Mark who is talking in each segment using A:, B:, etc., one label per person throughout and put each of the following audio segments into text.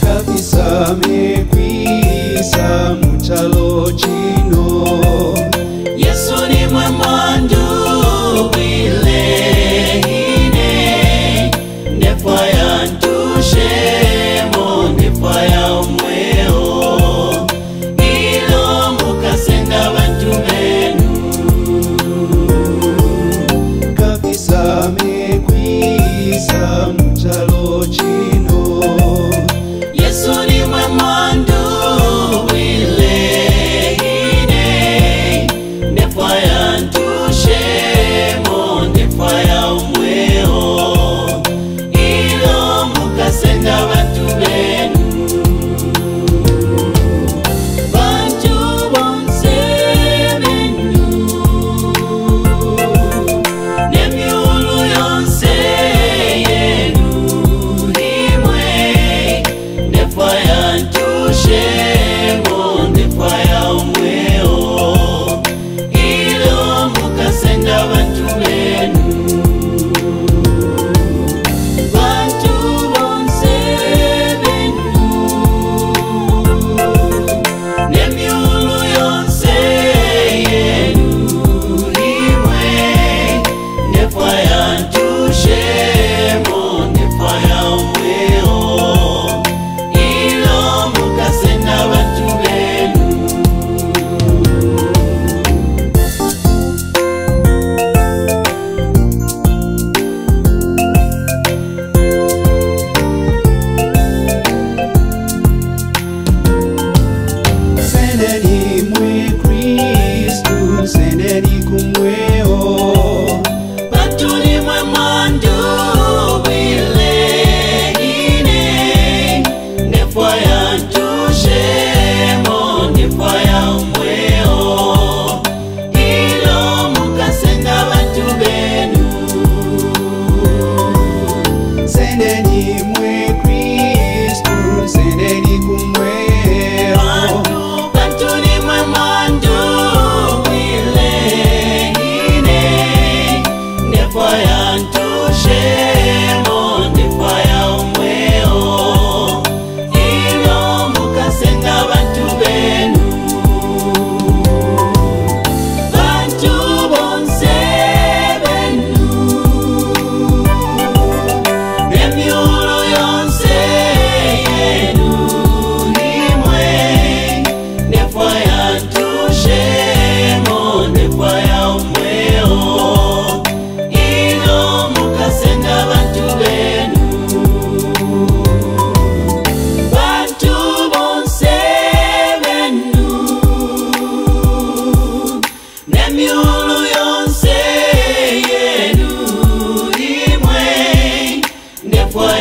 A: Happy Samir. Adam.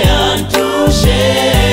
A: To share.